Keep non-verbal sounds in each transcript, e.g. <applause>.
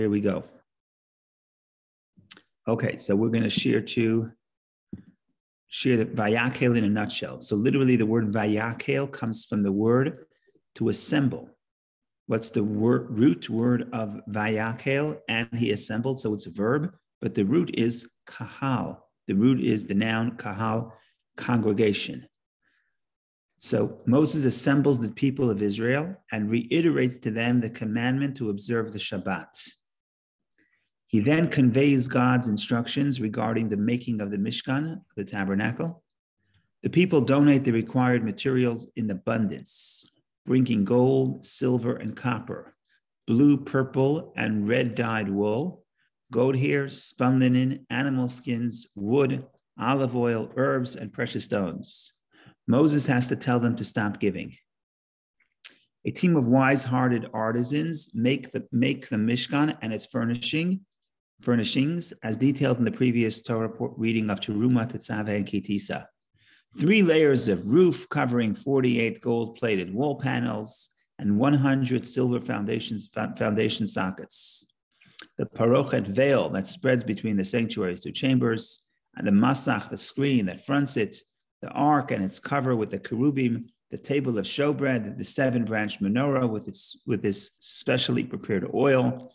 Here we go. Okay, so we're going to share to share the vayakhel in a nutshell. So literally, the word vayakhel comes from the word to assemble. What's the word, root word of vayakhel? And he assembled, so it's a verb, but the root is kahal. The root is the noun kahal, congregation. So Moses assembles the people of Israel and reiterates to them the commandment to observe the Shabbat. He then conveys God's instructions regarding the making of the Mishkan, the tabernacle. The people donate the required materials in abundance, bringing gold, silver, and copper, blue, purple, and red dyed wool, goat hair, spun linen, animal skins, wood, olive oil, herbs, and precious stones. Moses has to tell them to stop giving. A team of wise-hearted artisans make the, make the Mishkan and its furnishing furnishings, as detailed in the previous Torah reading of Teruma, Tetzaveh, and Ki Tisa. Three layers of roof covering 48 gold-plated wall panels and 100 silver foundations, foundation sockets. The parochet veil that spreads between the sanctuary's two chambers, and the masach, the screen that fronts it, the ark and its cover with the kerubim, the table of showbread, the seven-branch menorah with its with this specially prepared oil,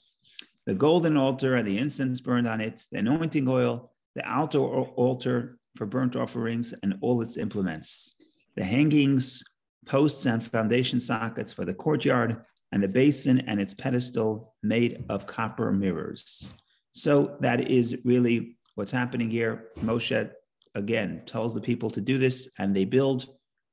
the golden altar and the incense burned on it, the anointing oil, the altar altar for burnt offerings and all its implements, the hangings, posts, and foundation sockets for the courtyard, and the basin and its pedestal made of copper mirrors. So that is really what's happening here. Moshe again tells the people to do this, and they build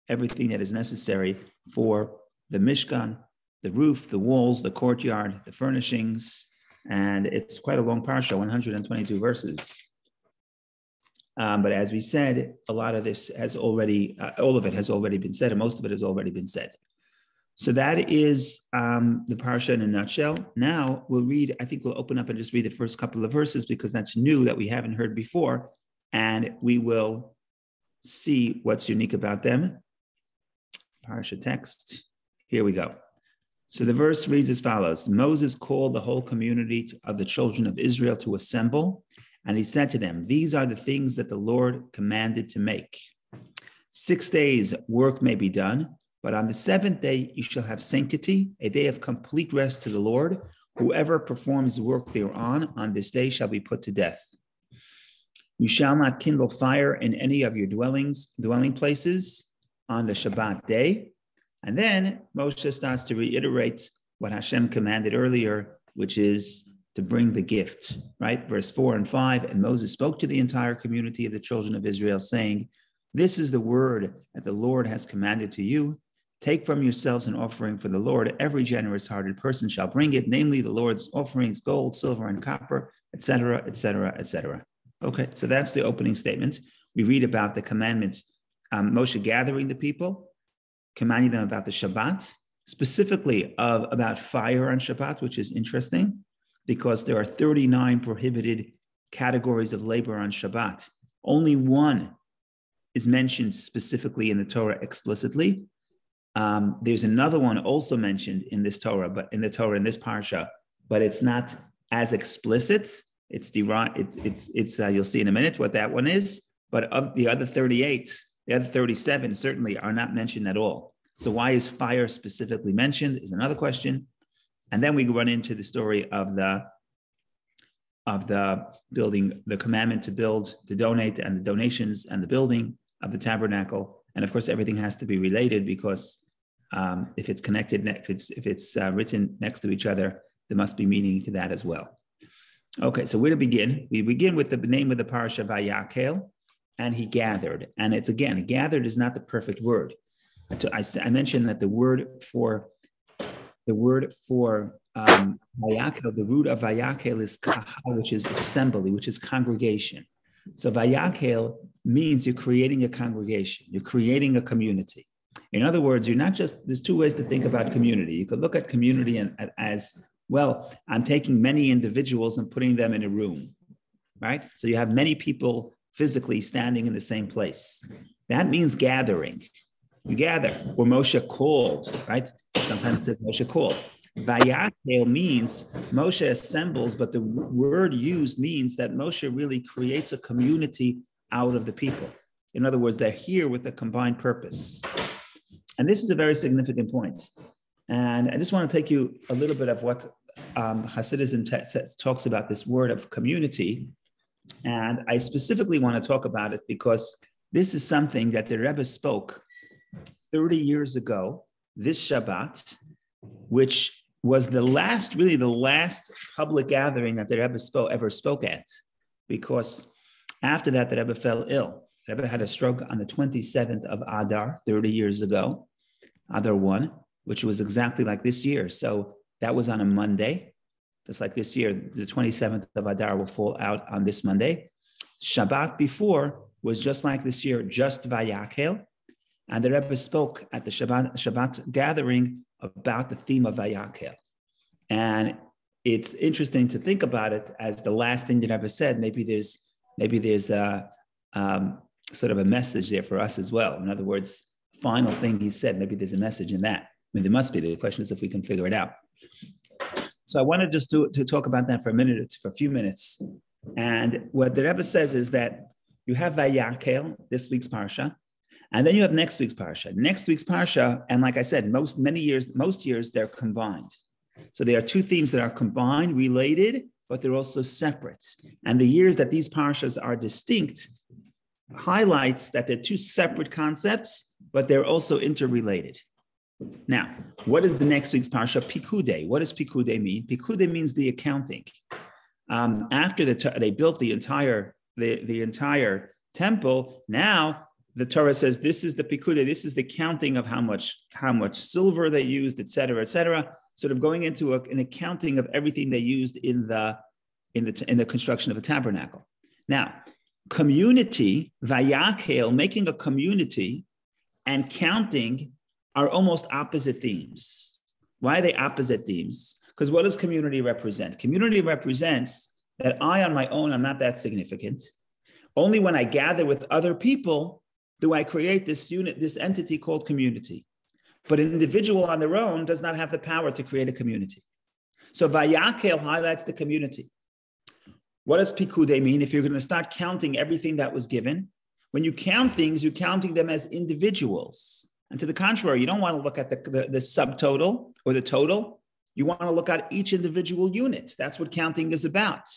everything that is necessary for the Mishkan, the roof, the walls, the courtyard, the furnishings, and it's quite a long parsha, 122 verses. Um, but as we said, a lot of this has already, uh, all of it has already been said, and most of it has already been said. So that is um, the parsha in a nutshell. Now we'll read, I think we'll open up and just read the first couple of verses because that's new that we haven't heard before. And we will see what's unique about them. Parsha text. Here we go. So the verse reads as follows Moses called the whole community of the children of Israel to assemble, and he said to them, These are the things that the Lord commanded to make. Six days work may be done, but on the seventh day you shall have sanctity, a day of complete rest to the Lord. Whoever performs work thereon on this day shall be put to death. You shall not kindle fire in any of your dwellings, dwelling places on the Shabbat day and then Moshe starts to reiterate what Hashem commanded earlier, which is to bring the gift, right? Verse four and five. And Moses spoke to the entire community of the children of Israel, saying, This is the word that the Lord has commanded to you. Take from yourselves an offering for the Lord. Every generous hearted person shall bring it, namely the Lord's offerings, gold, silver, and copper, etc., etc., etc. Okay, so that's the opening statement. We read about the commandment, um, Moshe gathering the people, commanding them about the Shabbat, specifically of about fire on Shabbat, which is interesting because there are 39 prohibited categories of labor on Shabbat. Only one is mentioned specifically in the Torah explicitly. Um, there's another one also mentioned in this Torah, but in the Torah in this parsha, but it's not as explicit. It's derived. It's it's it's. Uh, you'll see in a minute what that one is. But of the other 38, the other 37 certainly are not mentioned at all. So why is fire specifically mentioned is another question. And then we run into the story of the of the building, the commandment to build, to donate, and the donations and the building of the tabernacle. And of course, everything has to be related because um, if it's connected, if it's if it's uh, written next to each other, there must be meaning to that as well. Okay, so where to begin? We begin with the name of the parsha Vayakhel, and he gathered. And it's again, gathered is not the perfect word. I, I mentioned that the word for the word for um, vayakhel, the root of vayakhel is kahal, which is assembly, which is congregation. So vayakhel means you're creating a congregation, you're creating a community. In other words, you're not just, there's two ways to think about community. You could look at community and, as, well, I'm taking many individuals and putting them in a room, right? So you have many people physically standing in the same place. That means gathering. You gather, or Moshe called, right? Sometimes it says Moshe called. Vayakhel means Moshe assembles, but the word used means that Moshe really creates a community out of the people. In other words, they're here with a combined purpose. And this is a very significant point. And I just want to take you a little bit of what um, Hasidism t- talks about this word of community. And I specifically want to talk about it because this is something that the Rebbe spoke 30 years ago, this Shabbat, which was the last, really the last public gathering that the Rebbe spoke, ever spoke at, because after that, the Rebbe fell ill. The Rebbe had a stroke on the 27th of Adar, 30 years ago, Adar 1, which was exactly like this year. So that was on a Monday, just like this year, the 27th of Adar will fall out on this Monday. Shabbat before was just like this year, just Vayakhel. And the Rebbe spoke at the Shabbat, Shabbat gathering about the theme of Vayakhel. And it's interesting to think about it as the last thing that Rebbe said. Maybe there's maybe there's a um, sort of a message there for us as well. In other words, final thing he said, maybe there's a message in that. I mean, there must be. The question is if we can figure it out. So I wanted just to, to talk about that for a minute, for a few minutes. And what the Rebbe says is that you have Vayakhel, this week's parsha, and then you have next week's parsha. Next week's parsha, and like I said, most many years, most years they're combined. So there are two themes that are combined, related, but they're also separate. And the years that these parshas are distinct highlights that they're two separate concepts, but they're also interrelated. Now, what is the next week's parsha? Pikude. What does Pikude mean? Pikude means the accounting. Um, after the they built the entire the, the entire temple, now the Torah says this is the pikude, this is the counting of how much how much silver they used, et cetera, et cetera. Sort of going into a, an accounting of everything they used in the in the in the construction of a tabernacle. Now, community, vayakhel, making a community, and counting are almost opposite themes. Why are they opposite themes? Because what does community represent? Community represents that I on my own I'm not that significant. Only when I gather with other people do I create this unit, this entity called community. But an individual on their own does not have the power to create a community. So Vayakhel highlights the community. What does Pikude mean? If you're going to start counting everything that was given, when you count things, you're counting them as individuals. And to the contrary, you don't want to look at the, the, the subtotal or the total. You want to look at each individual unit. That's what counting is about.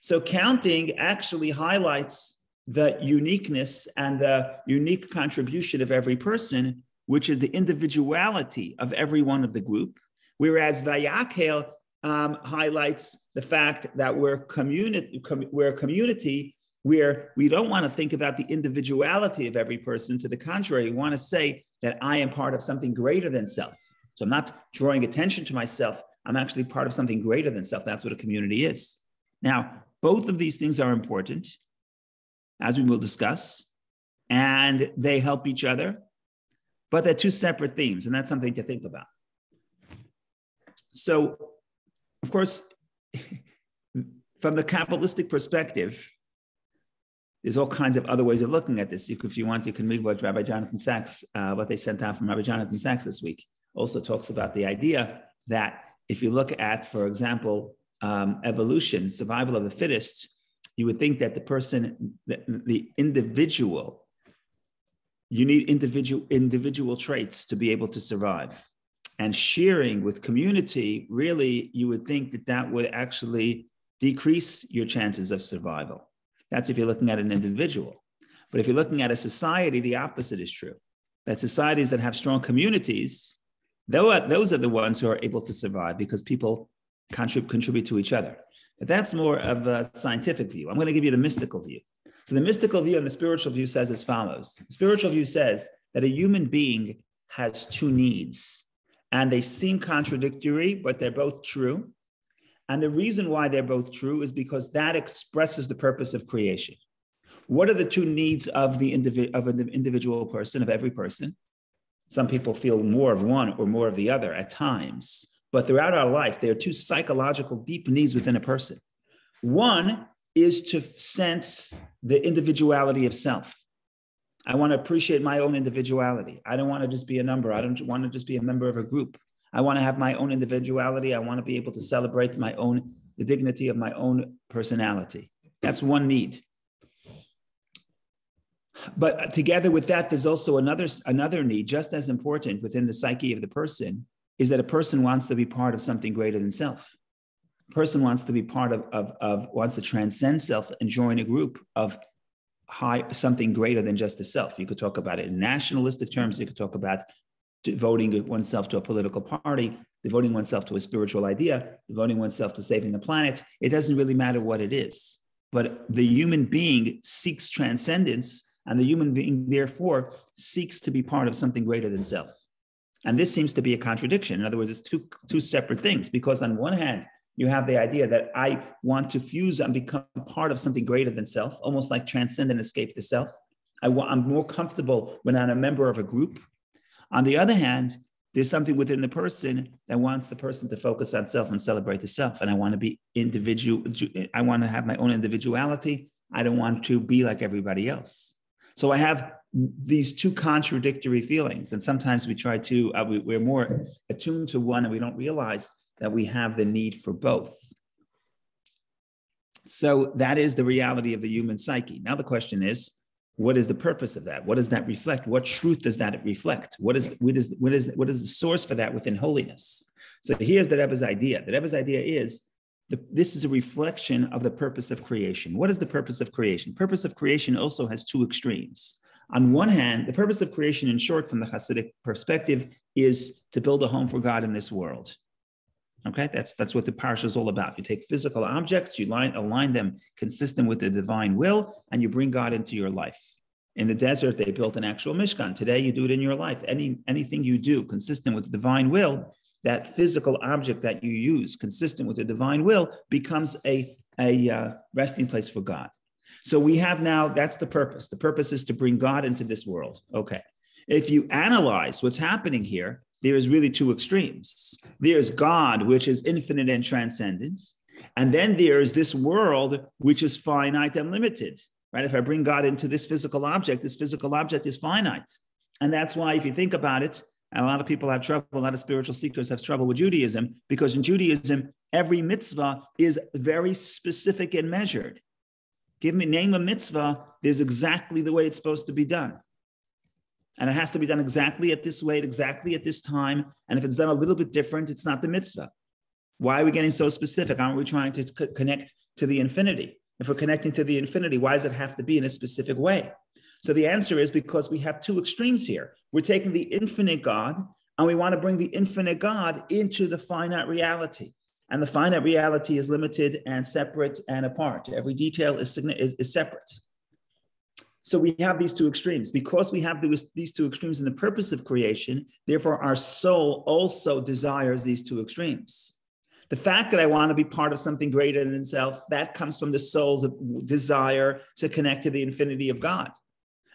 So counting actually highlights the uniqueness and the unique contribution of every person, which is the individuality of every one of the group. Whereas Vayakhel um, highlights the fact that we're, community, com- we're a community where we don't want to think about the individuality of every person. To the contrary, we want to say that I am part of something greater than self. So I'm not drawing attention to myself. I'm actually part of something greater than self. That's what a community is. Now, both of these things are important as we will discuss, and they help each other, but they're two separate themes, and that's something to think about. So, of course, <laughs> from the Kabbalistic perspective, there's all kinds of other ways of looking at this. You if you want, you can read what Rabbi Jonathan Sacks, uh, what they sent out from Rabbi Jonathan Sacks this week, also talks about the idea that if you look at, for example, um, evolution, survival of the fittest, you would think that the person, the, the individual, you need individual individual traits to be able to survive. And sharing with community, really, you would think that that would actually decrease your chances of survival. That's if you're looking at an individual. But if you're looking at a society, the opposite is true. That societies that have strong communities, uh, those are the ones who are able to survive because people contribute, contribute to each other. But that's more of a scientific view. I'm going to give you the mystical view. So the mystical view and the spiritual view says as follows. The spiritual view says that a human being has two needs, and they seem contradictory, but they're both true. And the reason why they're both true is because that expresses the purpose of creation. What are the two needs of the individual of an individual person, of every person? Some people feel more of one or more of the other at times. But throughout our life, there are two psychological deep needs within a person. One is to sense the individuality of self. I want to appreciate my own individuality. I don't want to just be a number. I don't want to just be a member of a group. I want to have my own individuality. I want to be able to celebrate my own, the dignity of my own personality. That's one need. But together with that, there's also another, another need, just as important within the psyche of the person, is that a person wants to be part of something greater than self. A person wants to be part of, of, of wants to transcend self and join a group of high something greater than just the self. You could talk about it in nationalistic terms. You could talk about devoting oneself to a political party, devoting oneself to a spiritual idea, devoting oneself to saving the planet. It doesn't really matter what it is. But the human being seeks transcendence, and the human being, therefore, seeks to be part of something greater than self. And this seems to be a contradiction. In other words, it's two, two separate things, because on one hand, you have the idea that I want to fuse and become part of something greater than self, almost like transcend and escape the self. I want, I'm more comfortable when I'm a member of a group. On the other hand, there's something within the person that wants the person to focus on self and celebrate the self. And I want to be individual. I want to have my own individuality. I don't want to be like everybody else. So I have these two contradictory feelings. And sometimes we try to, uh, we, we're more attuned to one and we don't realize that we have the need for both. So that is the reality of the human psyche. Now the question is, what is the purpose of that? What does that reflect? What truth does that reflect? What is what is what is what is the source for that within holiness? So here's the Rebbe's idea. The Rebbe's idea is the, this is a reflection of the purpose of creation. What is the purpose of creation? Purpose of creation also has two extremes. On one hand, the purpose of creation, in short, from the Hasidic perspective, is to build a home for God in this world. Okay, that's that's what the parsha is all about. You take physical objects, you line, align them consistent with the divine will, and you bring God into your life. In the desert, they built an actual mishkan. Today, you do it in your life. Any anything you do consistent with the divine will, that physical object that you use consistent with the divine will becomes a a uh, resting place for God. So we have now that's the purpose. The purpose is to bring God into this world. Okay. If you analyze what's happening here, there is really two extremes. There's God, which is infinite and transcendent. And then there's this world, which is finite and limited, right? If I bring God into this physical object, this physical object is finite. And that's why, if you think about it, and a lot of people have trouble, a lot of spiritual seekers have trouble with Judaism, because in Judaism, every mitzvah is very specific and measured. Give me, name a mitzvah, there's exactly the way it's supposed to be done and it has to be done exactly at this way, exactly at this time. And if it's done a little bit different, it's not the mitzvah. Why are we getting so specific? Aren't we trying to c- connect to the infinity? If we're connecting to the infinity, why does it have to be in a specific way? So the answer is because we have two extremes here. We're taking the infinite God and we want to bring the infinite God into the finite reality. And the finite reality is limited and separate and apart. Every detail is, is, is separate. So we have these two extremes. Because we have these two extremes in the purpose of creation, therefore our soul also desires these two extremes. The fact that I want to be part of something greater than self, that comes from the soul's desire to connect to the infinity of God.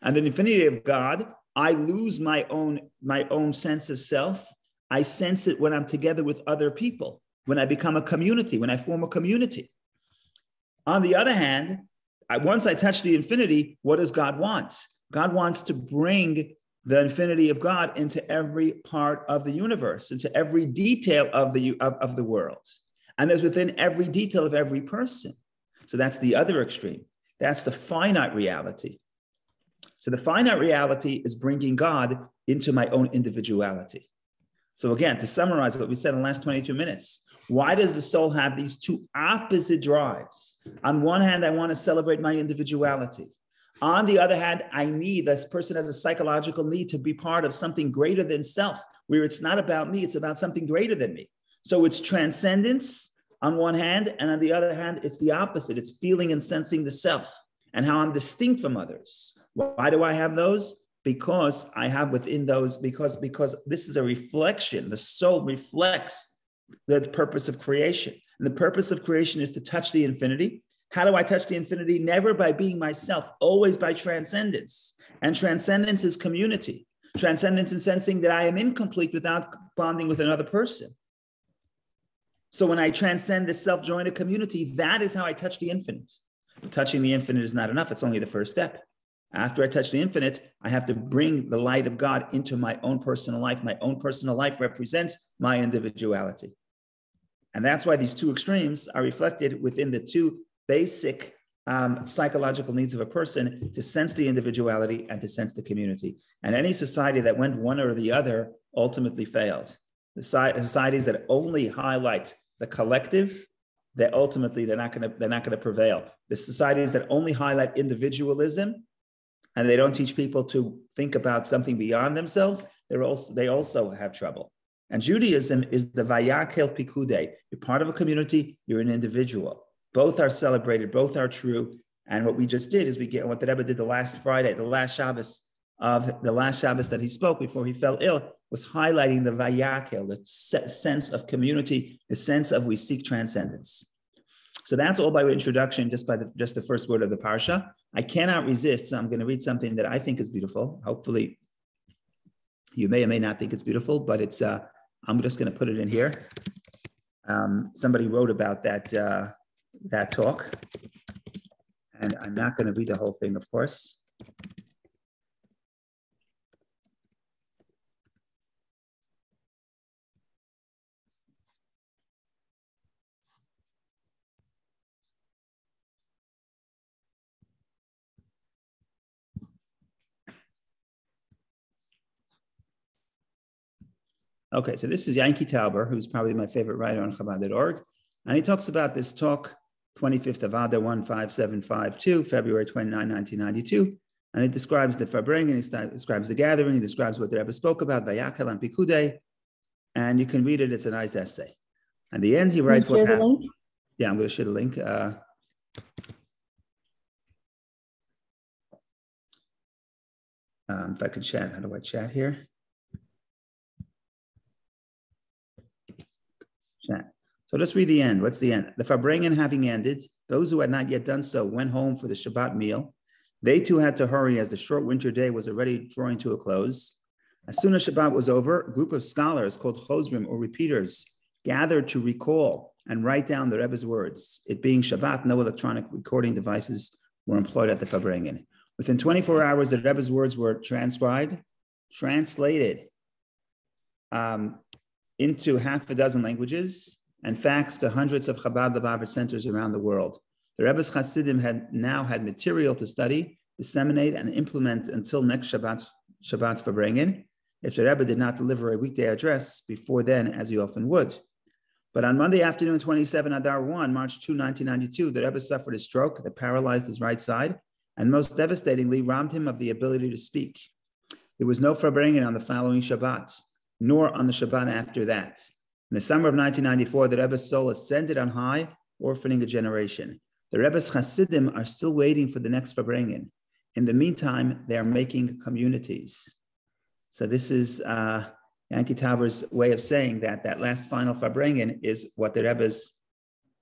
And the infinity of God, I lose my own, my own sense of self. I sense it when I'm together with other people, when I become a community, when I form a community. On the other hand, I, once I touch the infinity, what does God want? God wants to bring the infinity of God into every part of the universe, into every detail of the, of, of the world. And there's within every detail of every person. So that's the other extreme. That's the finite reality. So the finite reality is bringing God into my own individuality. So again, to summarize what we said in the last 22 minutes, why does the soul have these two opposite drives? On one hand, I want to celebrate my individuality. On the other hand, I need, this person has a psychological need to be part of something greater than self, where it's not about me, it's about something greater than me. So it's transcendence on one hand, and on the other hand, it's the opposite. It's feeling and sensing the self and how I'm distinct from others. Why do I have those? Because I have within those, because, because this is a reflection. The soul reflects the purpose of creation. And the purpose of creation is to touch the infinity. How do I touch the infinity? Never by being myself, always by transcendence. And transcendence is community. Transcendence is sensing that I am incomplete without bonding with another person. So when I transcend the self join a community, that is how I touch the infinite. But touching the infinite is not enough, it's only the first step. After I touch the infinite, I have to bring the light of God into my own personal life. My own personal life represents my individuality. And that's why these two extremes are reflected within the two basic um, psychological needs of a person to sense the individuality and to sense the community. And any society that went one or the other ultimately failed. The societies that only highlight the collective, that ultimately they're not going to they're not going to prevail. The societies that only highlight individualism and they don't teach people to think about something beyond themselves, they're also they also have trouble. And Judaism is the Vayakhel Pikude. You're part of a community, you're an individual. Both are celebrated, both are true. And what we just did is we get what the Rebbe did the last Friday, the last Shabbos of the last Shabbos that he spoke before he fell ill, was highlighting the Vayakhel, the sense of community, the sense of we seek transcendence. So that's all by introduction, just by the, just the first word of the parsha. I cannot resist, so I'm going to read something that I think is beautiful. Hopefully, you may or may not think it's beautiful, but it's. Uh, I'm just going to put it in here. Um, somebody wrote about that uh, that talk. And I'm not going to read the whole thing, of course. Okay, so this is Yanki Tauber, who's probably my favorite writer on Chabad.org. And he talks about this talk 25th of Adar 15752, February 29, 1992. And he describes the Farbrengen, he describes the gathering, he describes what the Rebbe spoke about, Vayakhel and Pikude. And you can read it, it's a nice essay. And the end, he writes what happened. Yeah, I'm going to share the link. Uh, um, if I could chat, how do I chat here? So let's read the end. What's the end? The Farbrengen having ended, those who had not yet done so went home for the Shabbat meal. They too had to hurry as the short winter day was already drawing to a close. As soon as Shabbat was over, a group of scholars called chozrim or repeaters gathered to recall and write down the Rebbe's words. It being Shabbat, no electronic recording devices were employed at the Farbrengen. Within 24 hours, the Rebbe's words were transcribed, translated um, into half a dozen languages, and faxed to hundreds of Chabad Lubavitch centers around the world. The Rebbe's Hasidim had now had material to study, disseminate, and implement until next Shabbat's, Shabbat's Farbrengen, if the Rebbe did not deliver a weekday address before then, as he often would. But on Monday afternoon, 27 Adar 1, March 2, 1992, the Rebbe suffered a stroke that paralyzed his right side and most devastatingly robbed him of the ability to speak. There was no Farbrengen on the following Shabbat, nor on the Shabbat after that. In the summer of 1994, the Rebbe's soul ascended on high, orphaning a generation. The Rebbe's Hasidim are still waiting for the next Farbrengen. In the meantime, they are making communities. So this is uh, Yanki Tauber's way of saying that that last final Farbrengen is what the Rebbe's,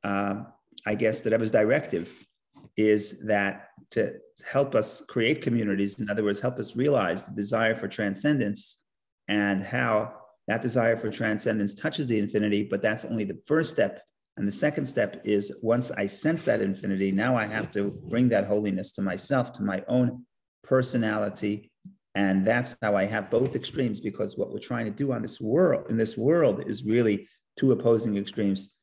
uh, I guess, the Rebbe's directive is that to help us create communities, in other words, help us realize the desire for transcendence and how that desire for transcendence touches the infinity, but that's only the first step. And the second step is once I sense that infinity, now I have to bring that holiness to myself, to my own personality. And that's how I have both extremes, because what we're trying to do on this world, in this world, is really two opposing extremes,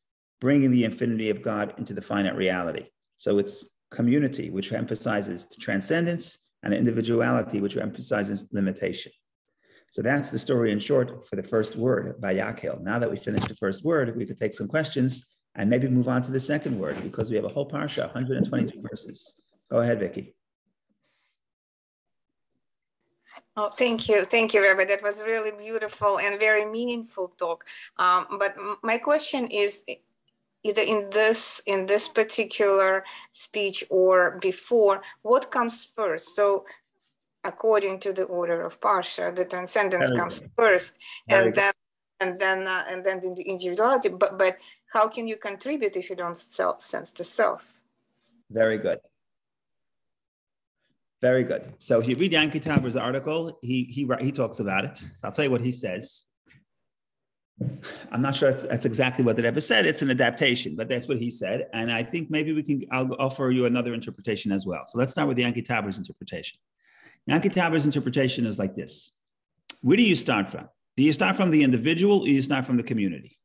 bringing the infinity of God into the finite reality. So it's community, which emphasizes transcendence, and individuality, which emphasizes limitation. So that's the story in short for the first word, Vayakhel. Now that we finished the first word, we could take some questions and maybe move on to the second word because we have a whole parsha, 122 verses. Go ahead, Vicky. Oh, thank you. Thank you, Rabbi. That was really beautiful and very meaningful talk. Um, but my question is either in this in this particular speech or before, what comes first? So according to the order of Parsha, the transcendence Very comes first, and then and then uh, and then the individuality. But but how can you contribute if you don't self, sense the self? Very good. Very good. So if you read Yanki Tauber's article, he he he talks about it. So I'll tell you what he says. I'm not sure that's, that's, exactly what the Rebbe said. It's an adaptation, but that's what he said. And I think maybe we can, I'll offer you another interpretation as well. So let's start with the Yanki Tauber's interpretation. Tauber's interpretation is like this. Where do you start from? Do you start from the individual or do you start from the community?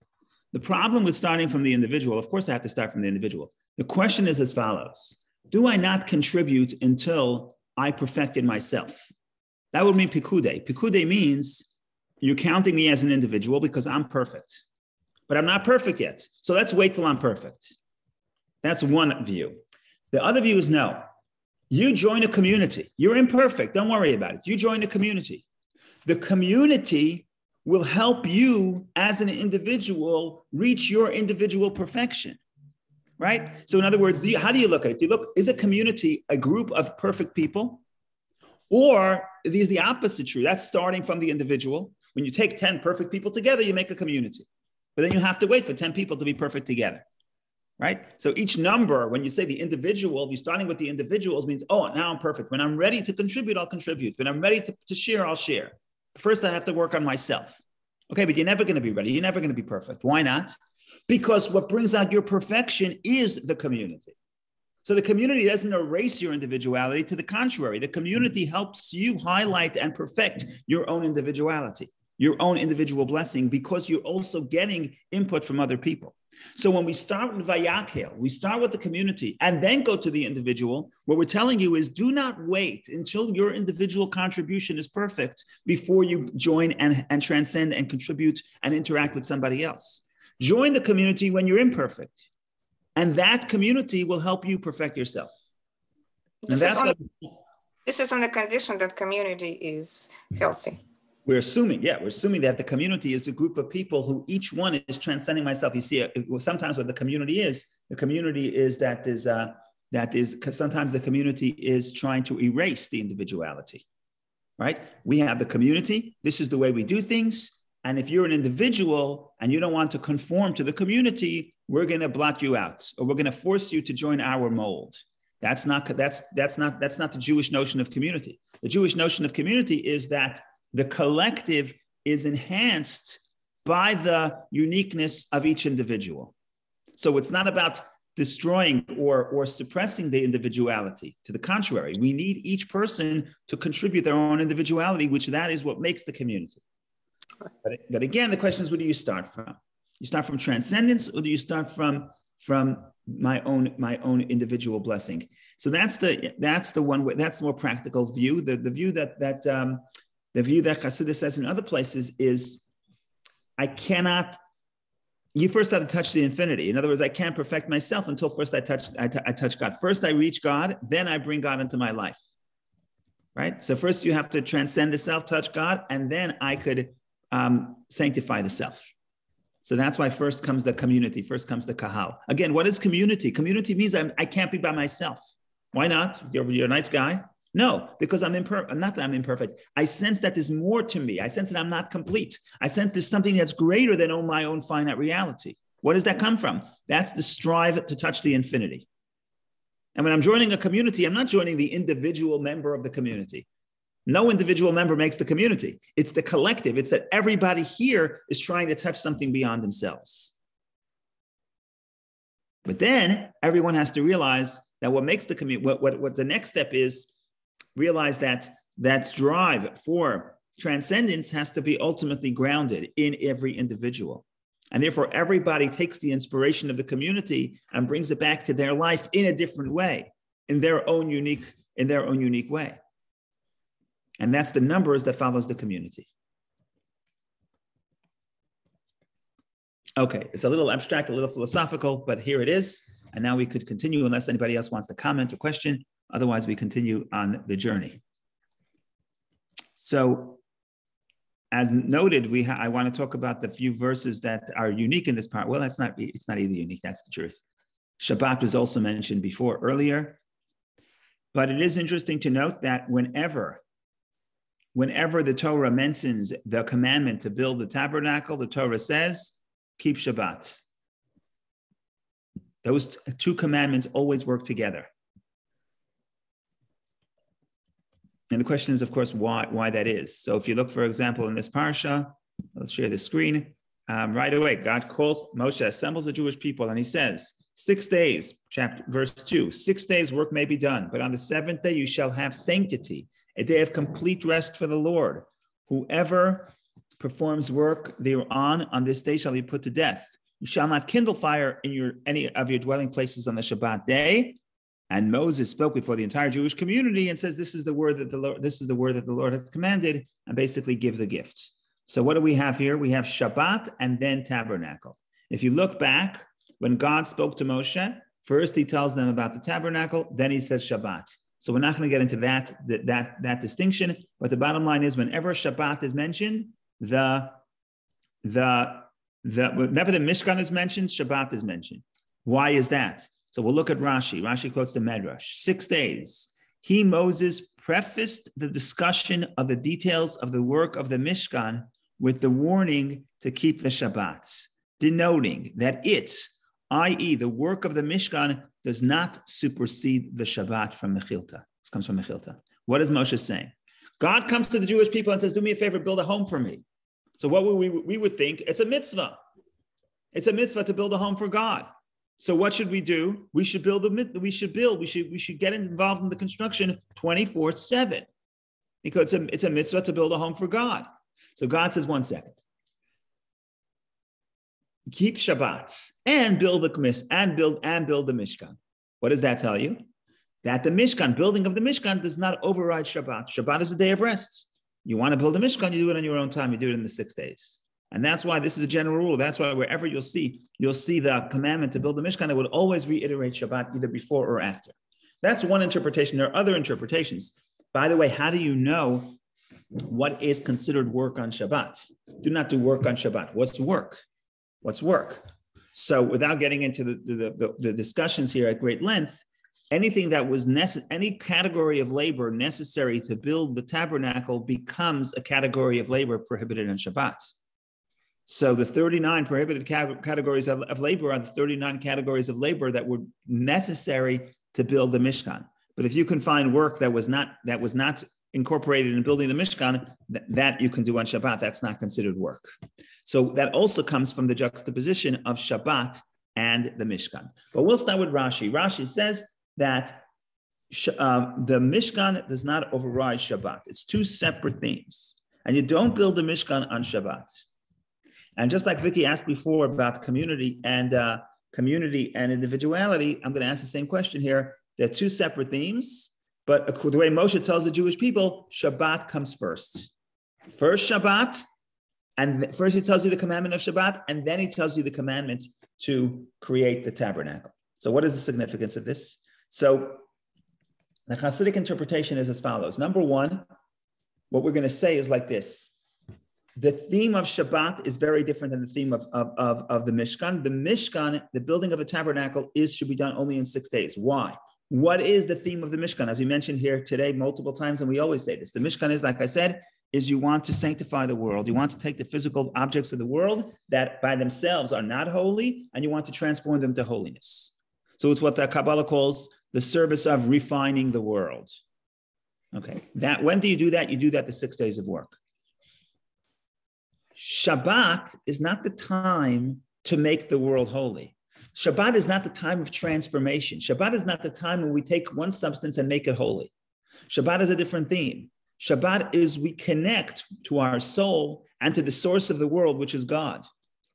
The problem with starting from the individual, of course, I have to start from the individual. The question is as follows Do I not contribute until I perfected myself? That would mean pikude. Pikude means you're counting me as an individual because I'm perfect, but I'm not perfect yet. So let's wait till I'm perfect. That's one view. The other view is no. You join a community. You're imperfect. Don't worry about it. You join a community. The community will help you as an individual reach your individual perfection. Right? So, in other words, you, how do you look at it? Do you look, is a community a group of perfect people? Or is the opposite true? That's starting from the individual. When you take 10 perfect people together, you make a community. But then you have to wait for 10 people to be perfect together right? So each number, when you say the individual, you're starting with the individuals means, oh, now I'm perfect. When I'm ready to contribute, I'll contribute. When I'm ready to, to share, I'll share. First, I have to work on myself. Okay, but you're never going to be ready. You're never going to be perfect. Why not? Because what brings out your perfection is the community. So the community doesn't erase your individuality. To the contrary, the community helps you highlight and perfect your own individuality, your own individual blessing, because you're also getting input from other people. So when we start with Vayakhel, we start with the community and then go to the individual. What we're telling you is do not wait until your individual contribution is perfect before you join and, and transcend and contribute and interact with somebody else. Join the community when you're imperfect. And that community will help you perfect yourself. This, is on, this is on the condition that community is healthy we're assuming, yeah, we're assuming that the community is a group of people who each one is transcending myself. You see, sometimes what the community is, the community is that is uh, that is sometimes the community is trying to erase the individuality, right? We have the community. This is the way we do things. And if you're an individual and you don't want to conform to the community, we're going to blot you out, or we're going to force you to join our mold. That's not that's that's not that's not the Jewish notion of community. The Jewish notion of community is that the collective is enhanced by the uniqueness of each individual. So it's not about destroying or, or suppressing the individuality. To the contrary, we need each person to contribute their own individuality, which that is what makes the community. But, but again, the question is, where do you start from? You start from transcendence, or do you start from from my own my own individual blessing? So that's the that's the one way that's the more practical view. The the view that that um, the view that Chassidus says in other places is I cannot, you first have to touch the infinity. In other words, I can't perfect myself until first I touch, I, t- I touch God. First I reach God, then I bring God into my life. Right? So first you have to transcend the self, touch God, and then I could um, sanctify the self. So that's why first comes the community, first comes the kahal. Again, what is community? Community means I'm, I can not be by myself. Why not? You're, you're a nice guy. No, because I'm imperfect. Not that I'm imperfect. I sense that there's more to me. I sense that I'm not complete. I sense there's something that's greater than my own finite reality. Where does that come from? That's the strive to touch the infinity. And when I'm joining a community, I'm not joining the individual member of the community. No individual member makes the community. It's the collective. It's that everybody here is trying to touch something beyond themselves. But then everyone has to realize that what makes the community, what, what, what the next step is, realize that that drive for transcendence has to be ultimately grounded in every individual. And therefore, everybody takes the inspiration of the community and brings it back to their life in a different way, in their own unique, in their own unique way. And that's the numbers that follows the community. Okay, it's a little abstract, a little philosophical, but here it is. And now we could continue unless anybody else wants to comment or question. Otherwise, we continue on the journey. So, as noted, we I want to talk about the few verses that are unique in this part. Well, that's not it's not either unique. That's the truth. Shabbat was also mentioned before earlier, but it is interesting to note that whenever whenever the Torah mentions the commandment to build the tabernacle, the Torah says, keep Shabbat. Those two commandments always work together. And the question is, of course, why, why that is. So if you look, for example, in this parsha, let's share the screen. Um, right away, God called Moshe, assembles the Jewish people, and he says, Six days, chapter verse two, six days work may be done, but on the seventh day you shall have sanctity, a day of complete rest for the Lord. Whoever performs work thereon on this day shall be put to death. You shall not kindle fire in your any of your dwelling places on the Shabbat day. And Moses spoke before the entire Jewish community and says, "This is the word that the Lord, this is the word that the Lord has commanded," and basically give the gift. So what do we have here? We have Shabbat and then tabernacle. If you look back, when God spoke to Moshe, first he tells them about the tabernacle, then he says Shabbat. So we're not going to get into that, that, that, that distinction, but the bottom line is whenever Shabbat is mentioned, the, the, the, whenever the Mishkan is mentioned, Shabbat is mentioned. Why is that? So we'll look at Rashi. Rashi quotes the Medrash. Six days. He, Moses, prefaced the discussion of the details of the work of the Mishkan with the warning to keep the Shabbat, denoting that it, i.e., the work of the Mishkan, does not supersede the Shabbat from Mechilta. This comes from Mechilta. What is Moshe saying? God comes to the Jewish people and says, Do me a favor, build a home for me. So, what would we, we would think? It's a mitzvah. It's a mitzvah to build a home for God. So, what should we do? We should build a we should build, we should, we should get involved in the construction 24 7 because it's a, it's a mitzvah to build a home for God. So, God says, One second keep Shabbat and build the and build and build the Mishkan. What does that tell you? That the Mishkan, building of the Mishkan, does not override Shabbat. Shabbat is a day of rest. You want to build a Mishkan, you do it on your own time. You do it in the six days. And that's why this is a general rule. That's why wherever you'll see, you'll see the commandment to build the Mishkan, it would always reiterate Shabbat either before or after. That's one interpretation. There are other interpretations. By the way, how do you know what is considered work on Shabbat? Do not do work on Shabbat. What's work? What's work? So, without getting into the, the, the, the discussions here at great length, anything that was necessary, any category of labor necessary to build the tabernacle becomes a category of labor prohibited on Shabbat. So the 39 prohibited categories of, of, labor are the 39 categories of labor that were necessary to build the Mishkan. But if you can find work that was not that was not incorporated in building the Mishkan, th- that you can do on Shabbat. That's not considered work. So that also comes from the juxtaposition of Shabbat and the Mishkan. But we'll start with Rashi. Rashi says that uh, the Mishkan does not override Shabbat. It's two separate themes. And you don't build the Mishkan on Shabbat. And just like Vicky asked before about community and uh, community and individuality, I'm going to ask the same question here. They're two separate themes, but the way Moshe tells the Jewish people, Shabbat comes first. First Shabbat, and first he tells you the commandment of Shabbat, and then he tells you the commandment to create the tabernacle. So, what is the significance of this? So, the Hasidic interpretation is as follows. Number one, what we're going to say is like this. The theme of Shabbat is very different than the theme of, of, of, of the Mishkan. The Mishkan, the building of a tabernacle, is should be done only in six days. Why? What is the theme of the Mishkan? As we mentioned here today multiple times, and we always say this the Mishkan is, like I said, is you want to sanctify the world. You want to take the physical objects of the world that by themselves are not holy, and you want to transform them to holiness. So it's what the Kabbalah calls the service of refining the world. Okay, that when do you do that? You do that the six days of work. Shabbat is not the time to make the world holy. Shabbat is not the time of transformation. Shabbat is not the time when we take one substance and make it holy. Shabbat is a different theme. Shabbat is we connect to our soul and to the source of the world, which is God.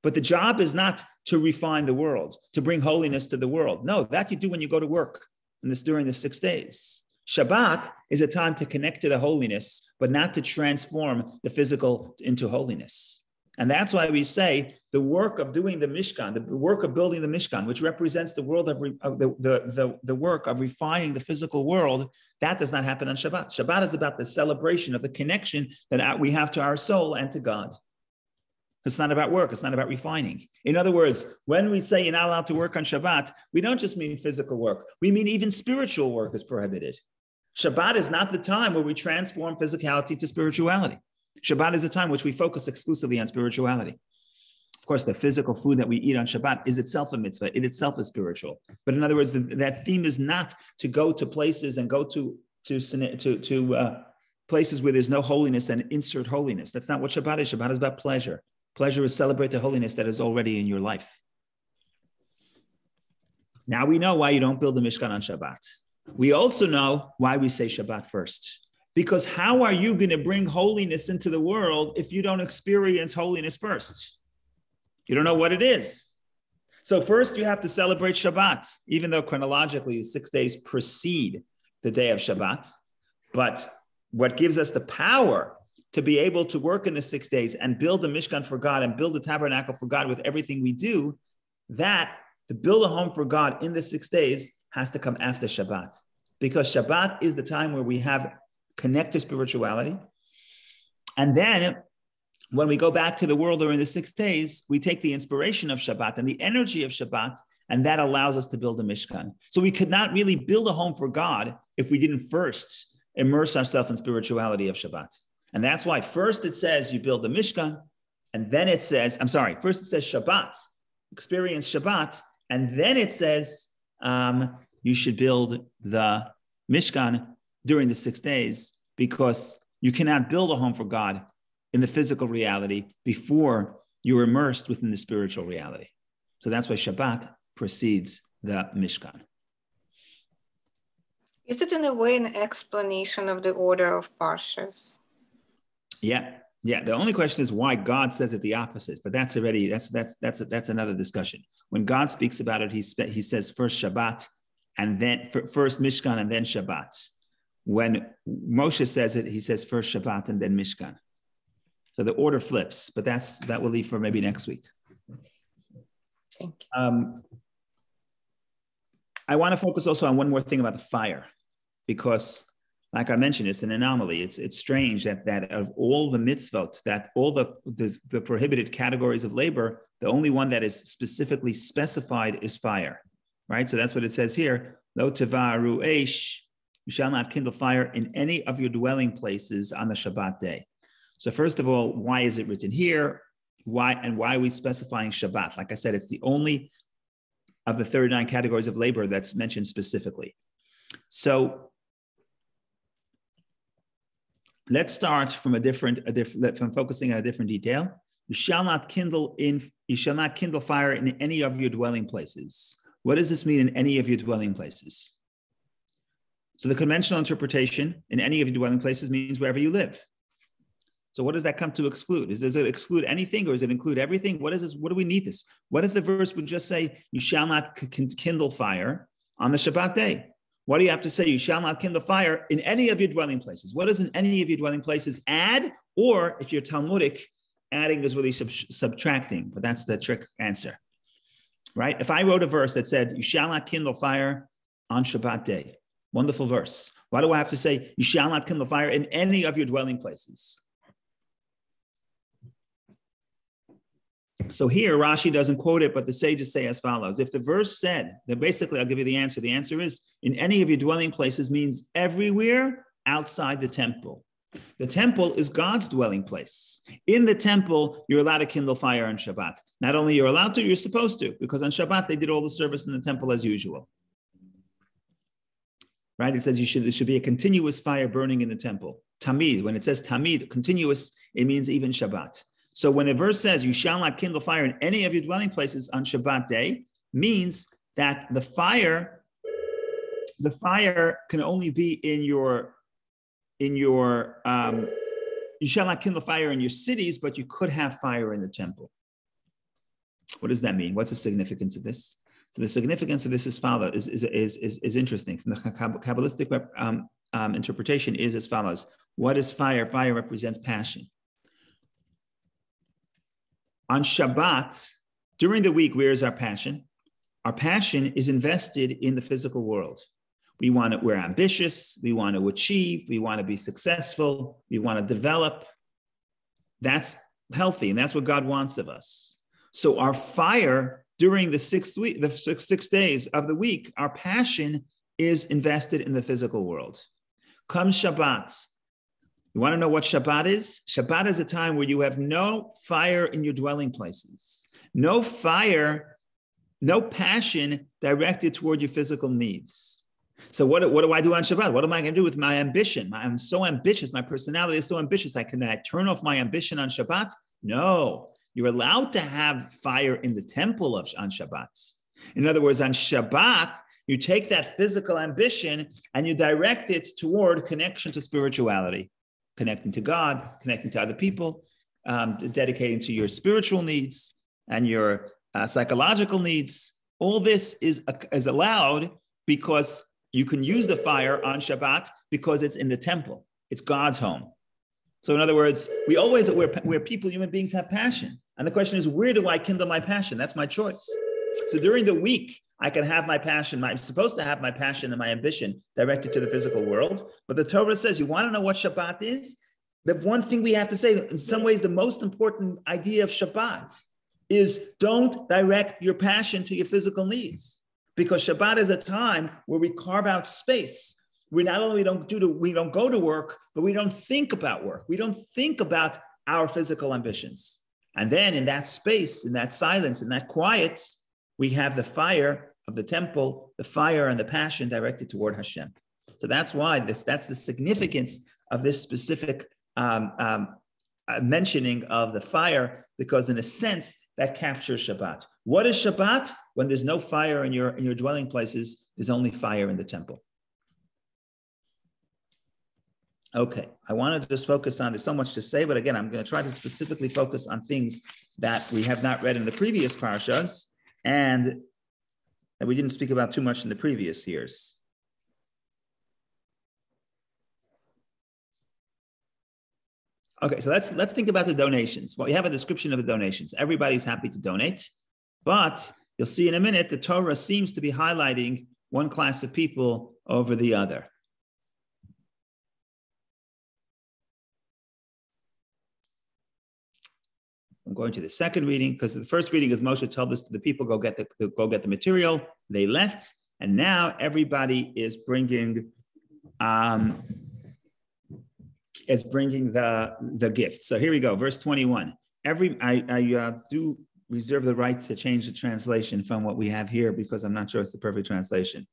But the job is not to refine the world, to bring holiness to the world. No, that you do when you go to work and this during the six days. Shabbat is a time to connect to the holiness, but not to transform the physical into holiness. And that's why we say the work of doing the Mishkan, the work of building the Mishkan, which represents the world of, re, of the, the, the, the, work of refining the physical world, that does not happen on Shabbat. Shabbat is about the celebration of the connection that we have to our soul and to God. It's not about work. It's not about refining. In other words, when we say you're not allowed to work on Shabbat, we don't just mean physical work. We mean even spiritual work is prohibited. Shabbat is not the time where we transform physicality to spirituality. Shabbat is a time which we focus exclusively on spirituality. Of course, the physical food that we eat on Shabbat is itself a mitzvah. It itself is spiritual. But in other words, that theme is not to go to places and go to to to to uh, places where there's no holiness and insert holiness. That's not what Shabbat is. Shabbat is about pleasure. Pleasure is celebrate the holiness that is already in your life. Now we know why you don't build the Mishkan on Shabbat. We also know why we say Shabbat first. Because how are you going to bring holiness into the world if you don't experience holiness first? You don't know what it is. So, first, you have to celebrate Shabbat, even though chronologically six days precede the day of Shabbat. But what gives us the power to be able to work in the six days and build a Mishkan for God and build a tabernacle for God with everything we do, that to build a home for God in the six days has to come after Shabbat. Because Shabbat is the time where we have connect to spirituality. And then when we go back to the world during the six days, we take the inspiration of Shabbat and the energy of Shabbat, and that allows us to build a Mishkan. So we could not really build a home for God if we didn't first immerse ourselves in spirituality of Shabbat. And that's why first it says you build the Mishkan, and then it says, I'm sorry, first it says Shabbat, experience Shabbat, and then it says um, you should build the Mishkan during the six days because you cannot build a home for God in the physical reality before you're immersed within the spiritual reality. So that's why Shabbat precedes the Mishkan. Is it in a way an explanation of the order of Parshas? Yeah, yeah. The only question is why God says it the opposite, but that's already that's that's that's that's another discussion. When God speaks about it, he spe- he says first Shabbat, and then first Mishkan, and then Shabbat. When Moshe says it, he says first Shabbat and then Mishkan. So the order flips, but that's that will leave for maybe next week. Um, I want to focus also on one more thing about the fire, because, like I mentioned, it's an anomaly. It's it's strange that that of all the mitzvot, that all the, the, the prohibited categories of labor, the only one that is specifically specified is fire, right? So that's what it says here. Lo tevaru esh, you shall not kindle fire in any of your dwelling places on the Shabbat day. So first of all, why is it written here? Why and why are we specifying Shabbat? Like I said, it's the only of the 39 categories of labor that's mentioned specifically. So let's start from a different, a different from focusing on a different detail. You shall not kindle in you shall not kindle fire in any of your dwelling places. What does this mean in any of your dwelling places? So the conventional interpretation in any of your dwelling places means wherever you live. So what does that come to exclude? Is, does it exclude anything or does it include everything? What is this? What do we need this? What if the verse would just say, you shall not kindle fire on the Shabbat day? What do you have to say? You shall not kindle fire in any of your dwelling places. What does in any of your dwelling places add? Or if you're Talmudic, adding is really sub- subtracting, but that's the trick answer, right? If I wrote a verse that said, you shall not kindle fire on Shabbat day, wonderful verse. Why do I have to say, you shall not kindle fire in any of your dwelling places? So here, Rashi doesn't quote it, but the sages say as follows. If the verse said, then basically I'll give you the answer. The answer is in any of your dwelling places means everywhere outside the temple. The temple is God's dwelling place. In the temple, you're allowed to kindle fire on Shabbat. Not only you're allowed to, you're supposed to, because on Shabbat they did all the service in the temple as usual. Right? It says you should there should be a continuous fire burning in the temple. Tamid, when it says tamid, continuous, it means even Shabbat. So when a verse says, You shall not kindle fire in any of your dwelling places on Shabbat day, means that the fire, the fire can only be in your, in your, um, you shall not kindle fire in your cities, but you could have fire in the temple. What does that mean? What's the significance of this? So the significance of this is follow is, is, is, is, is interesting. From the Kabbalistic um, um, interpretation is as follows. What is fire? Fire represents passion on Shabbat, during the week, where is our passion? Our passion is invested in the physical world. We want to, we're ambitious, we want to achieve, we want to be successful, we want to develop. That's healthy, and that's what God wants of us. So our fire during the six week, the six, six days of the week, our passion is invested in the physical world. Comes Shabbat, you want to know what Shabbat is? Shabbat is a time where you have no fire in your dwelling places, no fire, no passion directed toward your physical needs. So what, what do I do on Shabbat? What am I going to do with my ambition? I'm so ambitious. My personality is so ambitious. I can I turn off my ambition on Shabbat? No, you're allowed to have fire in the temple of on Shabbat. In other words, on Shabbat, You take that physical ambition and you direct it toward connection to spirituality, connecting to God, connecting to other people, um, dedicating to your spiritual needs and your uh, psychological needs. All this is, uh, is allowed because you can use the fire on Shabbat because it's in the temple. It's God's home. So, in other words, we always, we're, we're people, human beings have passion. And the question is, where do I kindle my passion? That's my choice. So during the week, I can have my passion. I'm supposed to have my passion and my ambition directed to the physical world. But the Torah says, you want to know what Shabbat is? The one thing we have to say, in some ways, the most important idea of Shabbat is don't direct your passion to your physical needs. Because Shabbat is a time where we carve out space. We not only don't do to, we don't go to work, but we don't think about work. We don't think about our physical ambitions. And then in that space, in that silence, in that quiet, we have the fire of the temple, the fire and the passion directed toward Hashem. So that's why this, that's the significance of this specific um, um, uh, mentioning of the fire, because in a sense, that captures Shabbat. What is Shabbat? When there's no fire in your, in your dwelling places, there's only fire in the temple. Okay, I want to just focus on, there's so much to say, but again, I'm going to try to specifically focus on things that we have not read in the previous parashas and that we didn't speak about too much in the previous years. Okay, so let's let's think about the donations. Well, we have a description of the donations. Everybody's happy to donate, but you'll see in a minute the Torah seems to be highlighting one class of people over the other. I'm going to the second reading because the first reading is Moshe told us to the people go get the go get the material. They left, and now everybody is bringing um, is bringing the the gift. So here we go, verse 21. Every I, I uh, do reserve the right to change the translation from what we have here because I'm not sure it's the perfect translation.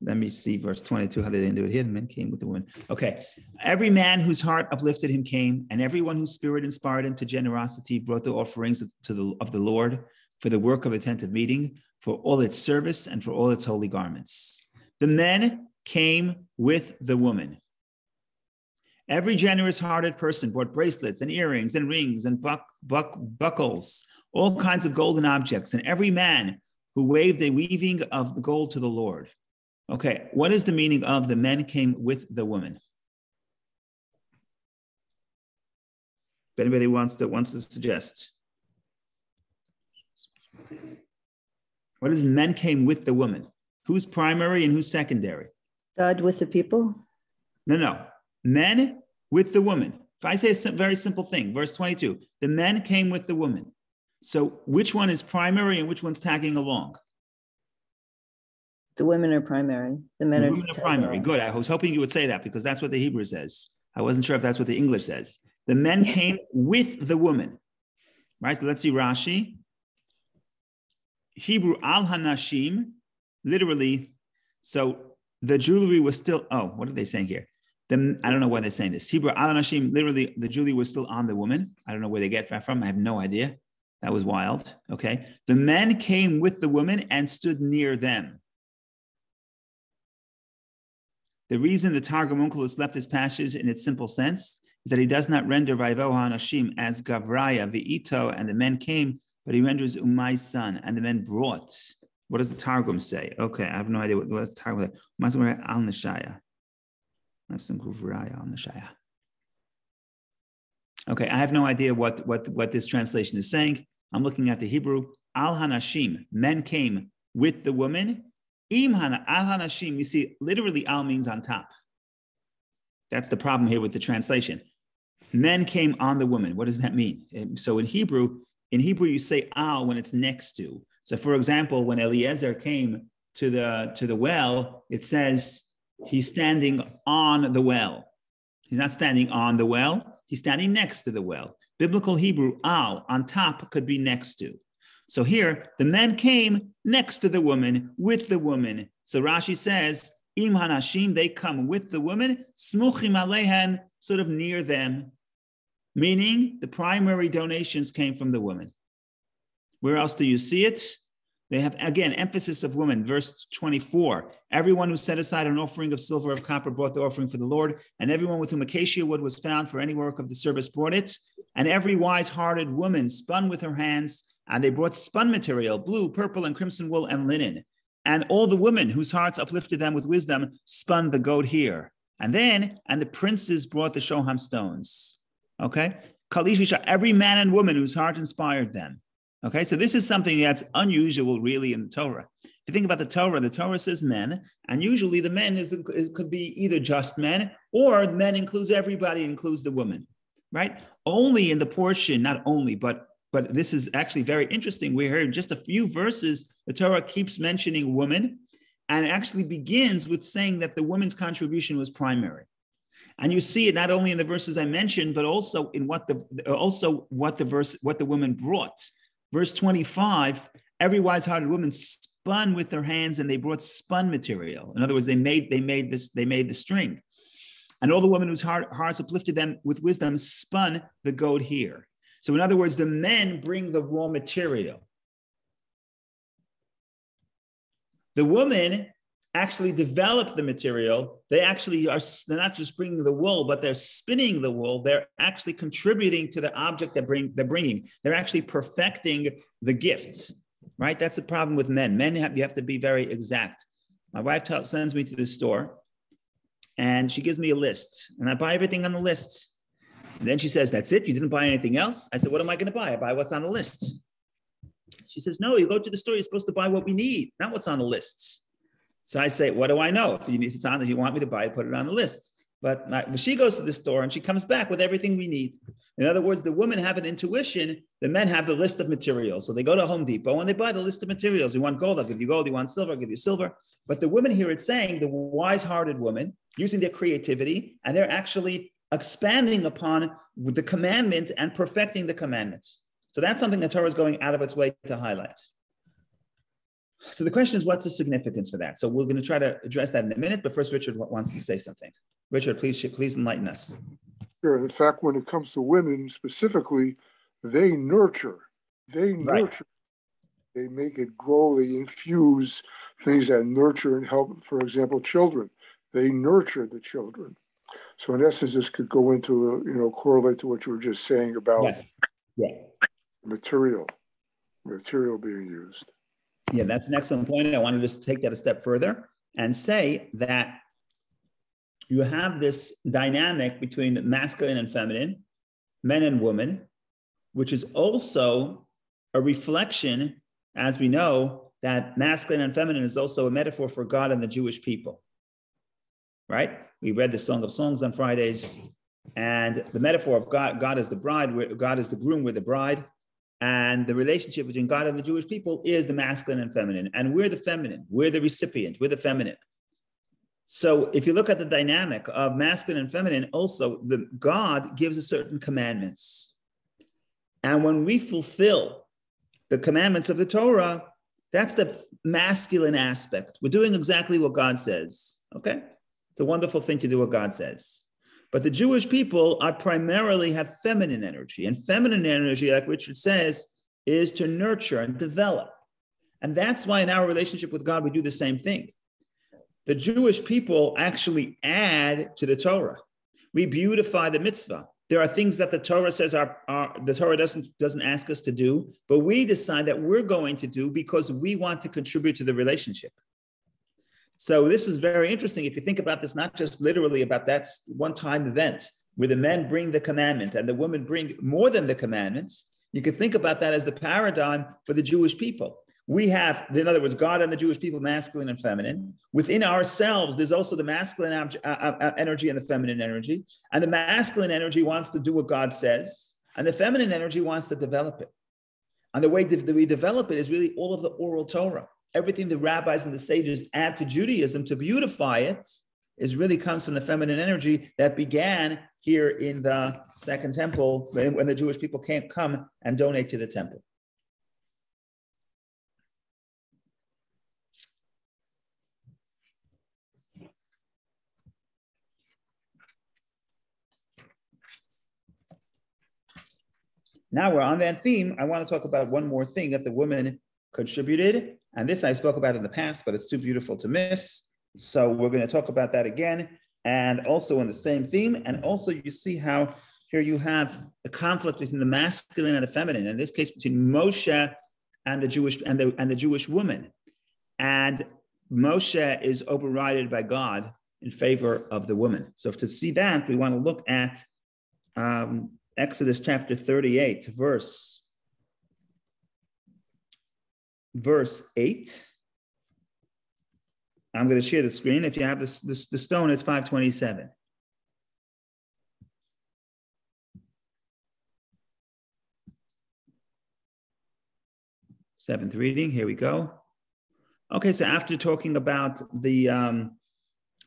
Let me see verse 22, how they didn't do it here. The men came with the women. Okay. Every man whose heart uplifted him came, and everyone whose spirit inspired him to generosity brought the offerings to the, of the Lord for the work of attentive meeting, for all its service, and for all its holy garments. The men came with the woman. Every generous hearted person brought bracelets and earrings and rings and buck, buck, buckles, all kinds of golden objects, and every man who waved a weaving of gold to the Lord. Okay, what is the meaning of the men came with the woman? If anybody wants to wants to suggest. What is men came with the woman? Who's primary and who's secondary? God with the people? No, no. Men with the woman. If I say a very simple thing, verse 22, the men came with the woman. So which one is primary and which one's tagging along? The women are primary. The men the are, women are primary. Good. I was hoping you would say that because that's what the Hebrew says. I wasn't sure if that's what the English says. The men <laughs> came with the woman. Right? So let's see Rashi. Hebrew al hanashim, literally. So the jewelry was still. Oh, what are they saying here? The, I don't know why they're saying this. Hebrew al hanashim, literally, the jewelry was still on the woman. I don't know where they get that from. I have no idea. That was wild. Okay. The men came with the woman and stood near them. The reason the Targum Onkelos left this passage in its simple sense is that he does not render Vaivoha Anashim as Gavraya, V'ito, and the men came, but he renders Umai's son, and the men brought. What does the Targum say? Okay, I have no idea what, what the Targum says. Al Nashaya. That's some Gavraya al Nashaya. Okay, I have no idea what, what, what this translation is saying. I'm looking at the Hebrew. Al Hanashim, men came with the woman, Imhana al hanashim, you see, literally al means on top. That's the problem here with the translation. Men came on the woman. What does that mean? Um, so in Hebrew, in Hebrew, you say al when it's next to. So for example, when Eliezer came to the to the well, it says he's standing on the well. He's not standing on the well, he's standing next to the well. Biblical Hebrew, al, on top could be next to. So here, the men came next to the woman, with the woman. So Rashi says, Im Hanashim, they come with the woman, Smuchim Alehen, sort of near them, meaning the primary donations came from the woman. Where else do you see it? They have, again, emphasis of women. Verse 24 Everyone who set aside an offering of silver or of copper brought the offering for the Lord, and everyone with whom acacia wood was found for any work of the service brought it. And every wise hearted woman spun with her hands, and they brought spun material, blue, purple, and crimson wool and linen. And all the women whose hearts uplifted them with wisdom spun the goat here. And then, and the princes brought the shoham stones. Okay? Kalishisha, every man and woman whose heart inspired them. Okay, so this is something that's unusual, really, in the Torah. If you think about the Torah, the Torah says men, and usually the men is, is could be either just men or men includes everybody, includes the woman, right? Only in the portion, not only, but but this is actually very interesting. We heard just a few verses. The Torah keeps mentioning woman, and actually begins with saying that the woman's contribution was primary. And you see it not only in the verses I mentioned, but also in what the also what the verse what the woman brought. Verse 25, every wise-hearted woman spun with their hands and they brought spun material. In other words, they made they made this they made the string. And all the women whose heart, hearts uplifted them with wisdom spun the goat here. So in other words, the men bring the raw material. The woman actually develop the material. They actually are they're not just bringing the wool, but they're spinning the wool. They're actually contributing to the object that bring they're bringing. They're actually perfecting the gifts. Right? That's the problem with men. Men have you have to be very exact. My wife sends me to the store, and she gives me a list, and I buy everything on the list. And then she says, "That's it. You didn't buy anything else." I said, "What am I going to buy? I buy what's on the list." She says, "No, you go to the store. You're supposed to buy what we need, not what's on the lists." So I say, what do I know? If, you, if it's on that you want me to buy it, put it on the list. But, but she goes to the store and she comes back with everything we need. In other words, the women have an intuition. The men have the list of materials. So they go to Home Depot and they buy the list of materials. You want gold, I'll give you gold. You want silver, I'll give you silver. But the women here, it's saying the wise-hearted women using their creativity, and they're actually expanding upon the commandment and perfecting the commandments. So that's something the Torah is going out of its way to highlight. So the question is, what's the significance for that? So we're going to try to address that in a minute, but first Richard wants to say something. Richard, please, please enlighten us. Sure. In fact, when it comes to women specifically, they nurture, they nurture, right. they make it grow, they infuse things that nurture and help, for example, children. They nurture the children. So in essence, this could go into, a, you know, correlate to what you were just saying about yes. yeah. material, material being used. Yeah, that's an excellent point. I wanted to take that a step further and say that you have this dynamic between the masculine and feminine, men and women, which is also a reflection, as we know, that masculine and feminine is also a metaphor for God and the Jewish people. Right? We read the Song of Songs on Fridays, and the metaphor of God, God is the bride, God is the groom, we're the bride. And the relationship between God and the Jewish people is the masculine and feminine. And we're the feminine, we're the recipient, we're the feminine. So if you look at the dynamic of masculine and feminine, also the God gives us certain commandments. And when we fulfill the commandments of the Torah, that's the masculine aspect. We're doing exactly what God says. Okay? It's a wonderful thing to do what God says. But the Jewish people are primarily have feminine energy. And feminine energy, like Richard says, is to nurture and develop. And that's why in our relationship with God, we do the same thing. The Jewish people actually add to the Torah. We beautify the mitzvah. There are things that the Torah says are, the Torah doesn't, doesn't ask us to do, but we decide that we're going to do because we want to contribute to the relationship. So this is very interesting. If you think about this, not just literally about that one-time event where the men bring the commandment and the women bring more than the commandments, you could think about that as the paradigm for the Jewish people. We have, in other words, God and the Jewish people, masculine and feminine. Within ourselves, there's also the masculine energy and the feminine energy. And the masculine energy wants to do what God says, and the feminine energy wants to develop it. And the way that we develop it is really all of the oral Torah everything the rabbis and the sages add to Judaism to beautify it is really comes from the feminine energy that began here in the Second Temple when, the Jewish people can't come and donate to the temple. Now we're on that theme. I want to talk about one more thing that the women contributed. And this I spoke about in the past, but it's too beautiful to miss. So we're going to talk about that again. And also in the same theme. And also you see how here you have a conflict between the masculine and the feminine, in this case between Moshe and the Jewish and the and the Jewish woman. And Moshe is overridden by God in favor of the woman. So to see that, we want to look at um, Exodus chapter 38, verse verse 8. I'm going to share the screen. If you have this, this the stone, it's 527. Seventh reading, here we go. Okay, so after talking about the um,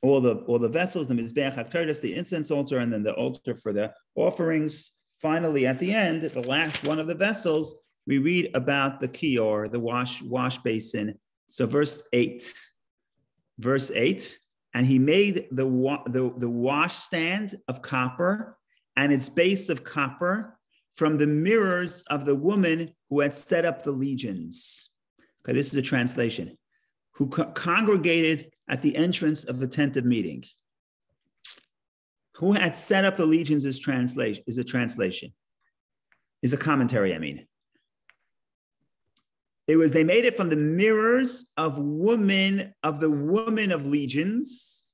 all the all the vessels, the mizbeach haktoris, the incense altar, and then the altar for the offerings. Finally, at the end, the last one of the vessels, we read about the kior, the wash wash basin. So verse eight, verse eight, and he made the the, the wash stand of copper and its base of copper from the mirrors of the woman who had set up the legions. Okay, this is a translation. Who co- congregated at the entrance of the tent of meeting. Who had set up the legions is translation is a translation, is a commentary, I mean. It was they made it from the mirrors of women, of the women of legions.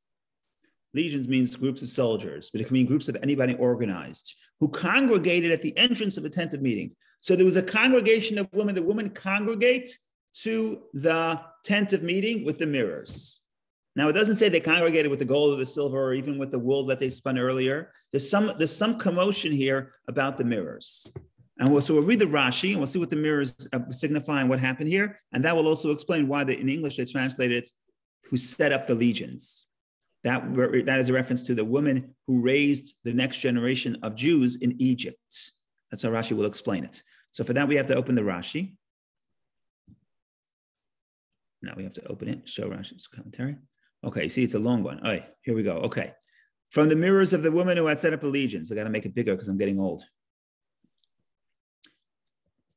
Legions means groups of soldiers, but it can mean groups of anybody organized who congregated at the entrance of a tent of meeting. So there was a congregation of women. The women congregate to the tent of meeting with the mirrors. Now it doesn't say they congregated with the gold or the silver or even with the wool that they spun earlier. There's some there's some commotion here about the mirrors. And we'll, so we'll read the Rashi and we'll see what the mirrors uh, signify and what happened here. And that will also explain why the, in English they translated who set up the legions. That, that is a reference to the woman who raised the next generation of Jews in Egypt. That's how Rashi will explain it. So for that, we have to open the Rashi. Now we have to open it, show Rashi's commentary. Okay, see, it's a long one. All right, here we go. Okay. From the mirrors of the woman who had set up the legions. I got to make it bigger because I'm getting old.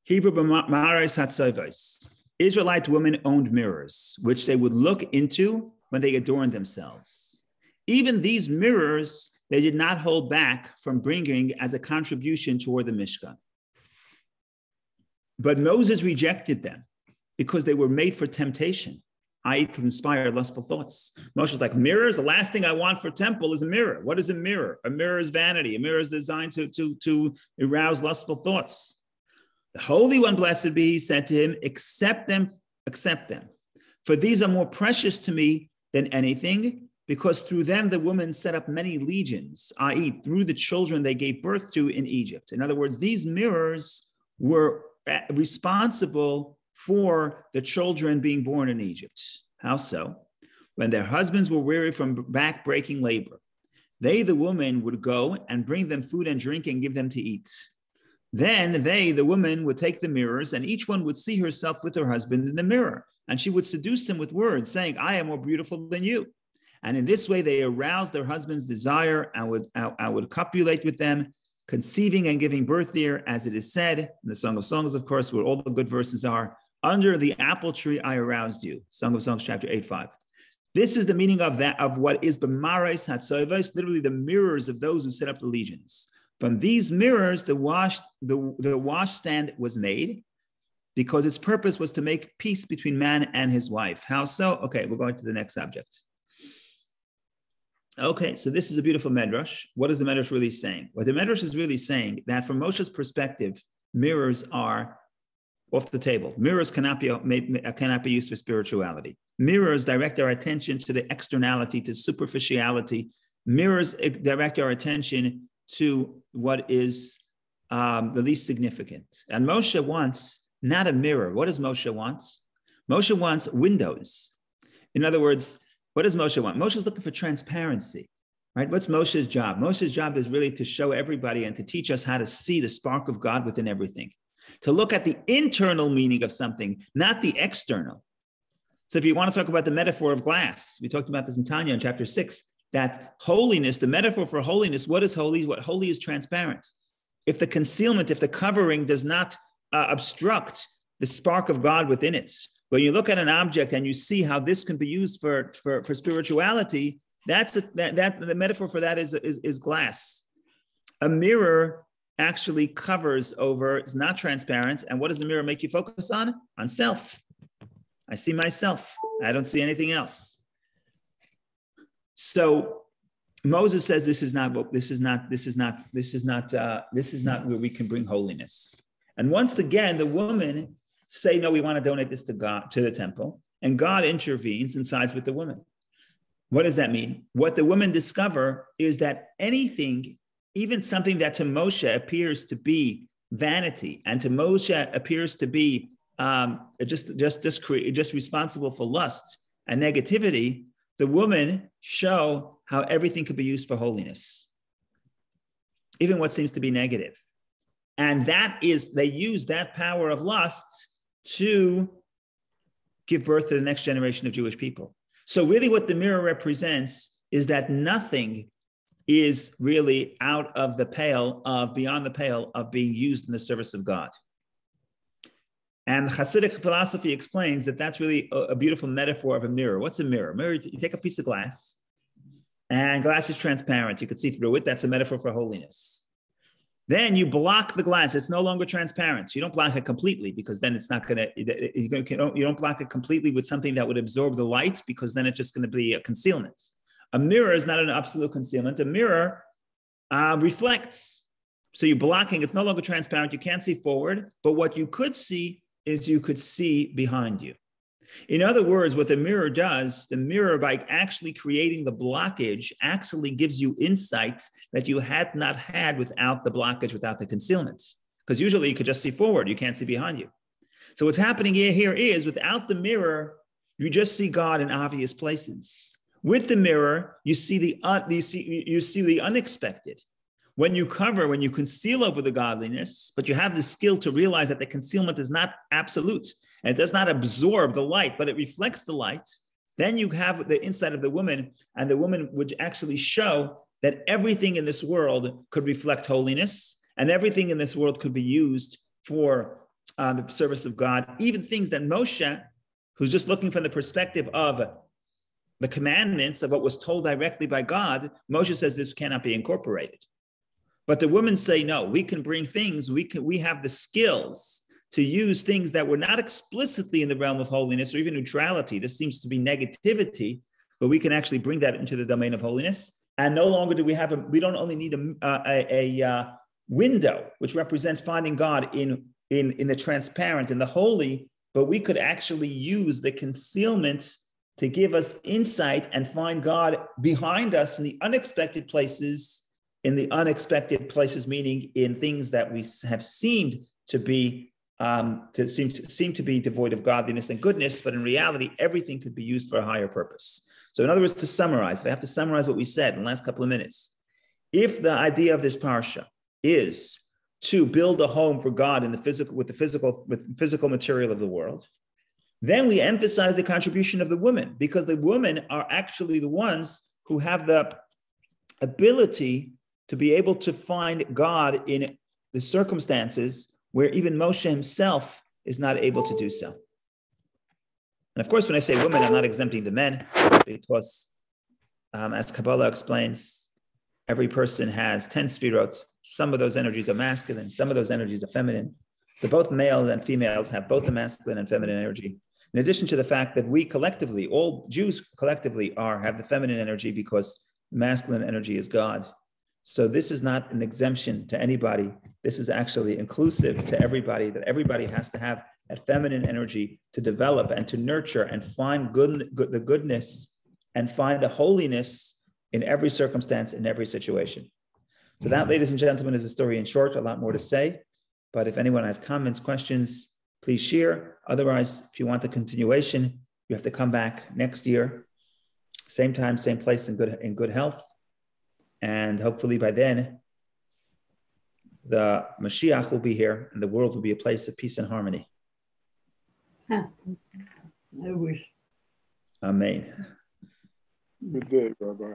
Hebrew B'maris Hatzovos. Israelite women owned mirrors, which they would look into when they adorned themselves. Even these mirrors, they did not hold back from bringing as a contribution toward the Mishkan. But Moses rejected them because they were made for temptation, i.e., to inspire lustful thoughts. Moshe's like, mirrors, the last thing I want for temple is a mirror. What is a mirror? A mirror is vanity. A mirror is designed to, to, to arouse lustful thoughts. The Holy One, blessed be, he said to him, accept them, accept them. For these are more precious to me than anything, because through them the women set up many legions, i.e., through the children they gave birth to in Egypt. In other words, these mirrors were uh, responsible for the children being born in Egypt. How so? When their husbands were weary from back-breaking labor, they, the women, would go and bring them food and drink and give them to eat. Then they, the women, would take the mirrors, and each one would see herself with her husband in the mirror. And she would seduce him with words, saying, I am more beautiful than you. And in this way, they aroused their husband's desire and would, I, would copulate with them, conceiving and giving birth there, as it is said in the Song of Songs, of course, where all the good verses are. Under the apple tree I aroused you. Song of Songs, chapter 8, 5. This is the meaning of that of what is Bamares Hatzovos, literally the mirrors of those who set up the legions. From these mirrors, the wash, the, the washstand was made because its purpose was to make peace between man and his wife. How so? Okay, we're going to the next subject. Okay, so this is a beautiful medrash. What is the medrash really saying? What the medrash is really saying that from Moshe's perspective, mirrors are off the table. Mirrors cannot be, cannot be used for spirituality. Mirrors direct our attention to the externality, to superficiality. Mirrors eh, direct our attention to what is um, the least significant. And Moshe wants not a mirror. What does Moshe want? Moshe wants windows. In other words, what does Moshe want? Moshe is looking for transparency, right? What's Moshe's job? Moshe's job is really to show everybody and to teach us how to see the spark of God within everything to look at the internal meaning of something, not the external. So if you want to talk about the metaphor of glass, we talked about this in Tanya in chapter six, that holiness, the metaphor for holiness, what is holy? What holy is transparent. If the concealment, if the covering does not uh, obstruct the spark of God within it. When you look at an object and you see how this can be used for, for, for spirituality, that's a, that, that the metaphor for that is, is, is glass. A mirror actually covers over, it's not transparent. And what does the mirror make you focus on? On self. I see myself. I don't see anything else. So Moses says this is not this is not this is not this is not uh, this is not where we can bring holiness. And once again, the woman say no, we want to donate this to God to the temple, and God intervenes and sides with the woman. What does that mean? What the women discover is that anything, even something that to Moshe appears to be vanity, and to Moshe appears to be um, just just just cre- just responsible for lust and negativity, the women show how everything could be used for holiness, even what seems to be negative. And that is, they use that power of lust to give birth to the next generation of Jewish people. So, really, what the mirror represents is that nothing is really out of the pale of beyond the pale of being used in the service of God. And Hasidic philosophy explains that that's really a, a, beautiful metaphor of a mirror. What's a mirror? Mirror, you take a piece of glass, and glass is transparent. You can see through it. That's a metaphor for holiness. Then you block the glass. It's no longer transparent. You don't block it completely because then it's not going to, you don't block it completely with something that would absorb the light because then it's just going to be a concealment. A mirror is not an absolute concealment. A mirror uh, reflects. So you're blocking, it's no longer transparent. You can't see forward, but what you could see is you could see behind you. In other words, what the mirror does, the mirror, by actually creating the blockage, actually gives you insights that you had not had without the blockage, without the concealment. Because usually you could just see forward, you can't see behind you. So what's happening here, here is without the mirror, you just see God in obvious places. With the mirror, you see the uh, you see you see the unexpected. When you cover, when you conceal over the godliness, but you have the skill to realize that the concealment is not absolute and it does not absorb the light, but it reflects the light, then you have the inside of the woman, and the woman would actually show that everything in this world could reflect holiness, and everything in this world could be used for uh, the service of God, even things that Moshe, who's just looking from the perspective of the commandments of what was told directly by God, Moshe says this cannot be incorporated. But the women say, no, we can bring things, we can we have the skills to use things that were not explicitly in the realm of holiness or even neutrality. This seems to be negativity, but we can actually bring that into the domain of holiness. And no longer do we have a, we don't only need a, a, a uh, window, which represents finding God in, in, in the transparent and the holy, but we could actually use the concealment to give us insight and find God behind us in the unexpected places, in the unexpected places, meaning in things that we have seemed to be um, to seem to seem to be devoid of godliness and goodness, but in reality, everything could be used for a higher purpose. So, in other words, to summarize, if I have to summarize what we said in the last couple of minutes, if the idea of this parsha is to build a home for God in the physical with the physical with physical material of the world, then we emphasize the contribution of the women because the women are actually the ones who have the ability to be able to find God in the circumstances where even Moshe himself is not able to do so. And of course, when I say women, I'm not exempting the men because, um, as Kabbalah explains, every person has 10 sfirot. Some of those energies are masculine, some of those energies are feminine. So both males and females have both the masculine and feminine energy. In addition to the fact that we collectively, all Jews collectively are, have the feminine energy because masculine energy is God. So this is not an exemption to anybody. This is actually inclusive to everybody, that everybody has to have that feminine energy to develop and to nurture and find good, good, the goodness and find the holiness in every circumstance, in every situation. So that, mm. ladies and gentlemen, is a story in short, a lot more to say. But if anyone has comments, questions, please share. Otherwise, if you want the continuation, you have to come back next year, same time, same place, in good in good health. And hopefully by then, the Mashiach will be here and the world will be a place of peace and harmony. I wish. Amen. Good day, Rabbi.